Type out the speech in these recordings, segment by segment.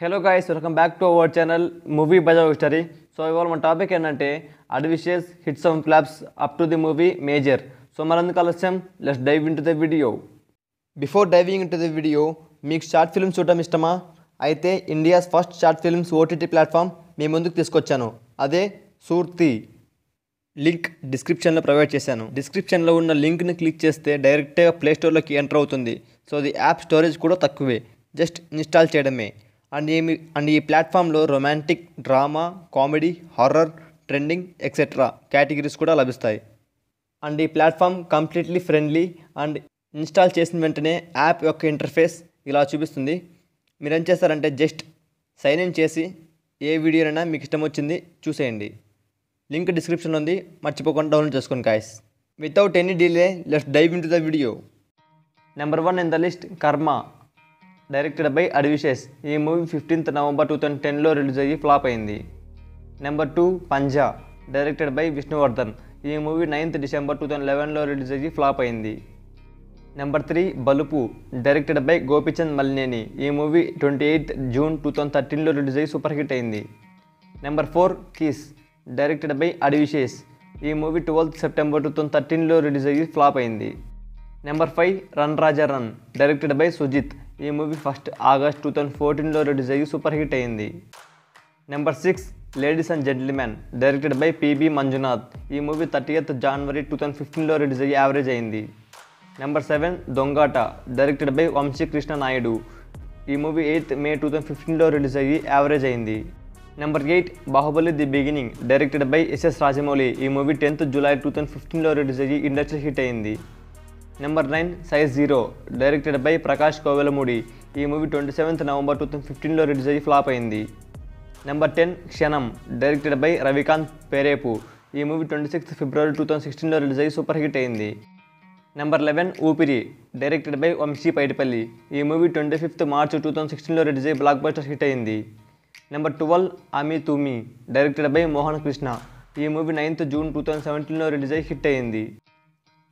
Hello guys welcome back to our channel movie బజా స్టరీ so ఇవాళ మన టాపిక్ ఏంటంటే అడ్విషియస్ hits and flops up to the movie Major so మనందుకు ఆలస్యం let's dive into the video before diving into the video మీకు short films చూడటం ఇష్టమా? అయితే India's first short films OTT platform మీ ముందుకు తీసుకొచ్చాను. అదే సూర్తి లింక్ డిస్క్రిప్షన్లో ప్రొవైడ్ చేశాను. డిస్క్రిప్షన్లో ఉన్న లింక్ని క్లిక్ చేస్తే డైరెక్ట్గా ప్లే స్టోర్లోకి ఎంటర్ అవుతుంది. సో అది యాప్ స్టోరేజ్ కూడా తక్కువే. జస్ట్ ఇన్స్టాల్ చేయడమే. అండ్ ఏమి అండ్ ఈ ప్లాట్ఫామ్లో romantic drama comedy horror trending etcetera categories కూడా లభిస్తాయి. అండ్ ఈ platform completely friendly and install చేసిన వెంటనే యాప్ యొక్క ఇంటర్ఫేస్ ఇలా చూపిస్తుంది. మీరు ఏం చేస్తారంటే జస్ట్ సైన్ ఇన్ చేసి ఏ వీడియోనైనా మీకు ఇష్టం వచ్చింది చూసేయండి. లింక్ డిస్క్రిప్షన్లో ఉంది. మర్చిపోకుండా డౌన్లోడ్ చేసుకోండి guys without any delay let's dive into the video. Number one in the list Karma. Directed by అడ్విషెస్. ఈ movie fifteenth November two thousand టెన్లో రిలీజ్ అయ్యి ఫ్లాప్ అయింది. Number two Panjaa directed by Vishnuvardhan. ఈ movie ninth December two thousand లెవెన్లో release అయ్యి flop అయింది. Number three Balupu directed by Gopichand Malineni. ఈ movie twenty eighth June two thousand థర్టీన్లో release అయ్యి super hit అయింది. Number four Kiss directed by అడివిషేస్. ఈ movie twelfth September two thousand థర్టీన్లో release అయ్యి flop అయింది. Number five run Raja run directed by Sujeeth. ఈ movie first August two thousand ఫోర్టీన్లో release అయ్యి super hit అయింది. Number six ladies and gentlemen directed by P B Manjunath ఈ movie thirtieth January two thousand ఫిఫ్టీన్లో release అయ్యి average అయింది. Number seven Dongata directed by Vamsikrishna Naidu ఈ movie eighth May two thousand ఫిఫ్టీన్లో release అయ్యి average అయింది. Number eight Baahubali the beginning directed by SS Rajamouli ఈ movie tenth July two thousand ఫిఫ్టీన్లో release అయ్యి industry hit అయింది. Number nine size zero directed by Prakash Kovelamudi. ఈ movie twenty seventh November two thousand ఫిఫ్టీన్లో release అయ్యి flop అయింది. Number ten Kshanam directed by Ravikanth Perepu. ఈ movie twenty sixth February two thousand సిక్స్టీన్లో release అయ్యి super hit అయింది. Number eleven Oopiri directed by Vamsi Paidipally. ఈ movie twenty fifth March two thousand సిక్స్టీన్లో release అయ్యి blockbuster hit అయింది. Number twelve Ami Thumi directed by Mohan Krishna. ఈ movie ninth June two thousand సెవెంటీన్లో release అయ్యి hit అయింది.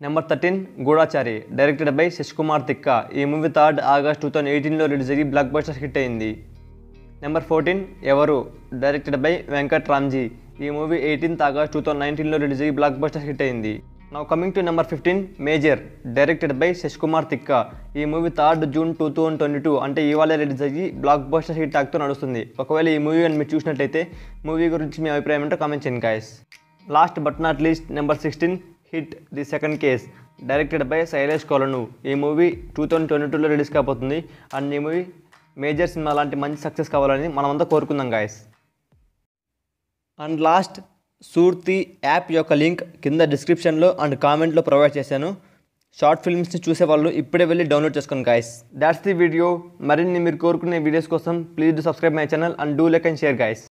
Number thirteen Goodachari directed by Sashikumar Tikka. ఈ movie third August two thousand ఎయిటీన్లో release అయ్యి blockbuster hit అయింది. Number fourteen Evaru? Directed by Venkat Ramji. ఈ movie eighteenth August two thousand నైన్టీన్లో release అయ్యి blockbuster hit అయింది. Now coming to number fifteen Major directed by Sashikumar Tikka. ఈ movie third June two thousand twenty two అంటే ఇవాళ release అయ్యి blockbuster hit టాక్తో నడుస్తుంది. ఒకవేళ ఈ మూవీ అని మీరు చూసినట్లయితే మూవీ గురించి మీ అభిప్రాయం ఏంటో కామెంట్ చేయండి guys last but not least number sixteen hit the second case. Directed by Sailesh Kolanu. ఈ మూవీ టూ థౌజండ్ ట్వంటీ టూలో రిలీజ్ కాబోతుంది. అండ్ ఈ మూవీ మేజర్ సినిమా లాంటి మంచి సక్సెస్ కావాలని మనమంతా కోరుకుందాం గాయస్ అండ్ లాస్ట్ సూర్తి యాప్ యొక్క లింక్ కింద డిస్క్రిప్షన్లో అండ్ కామెంట్లో ప్రొవైడ్ చేశాను. షార్ట్ ఫిల్మ్స్ని చూసే వాళ్ళు ఇప్పుడే వెళ్ళి డౌన్లోడ్ చేసుకోండి గాయస్ దాట్స్ ది వీడియో మరిన్ని మీరు కోరుకునే వీడియోస్ కోసం please do subscribe my channel and do like and share guys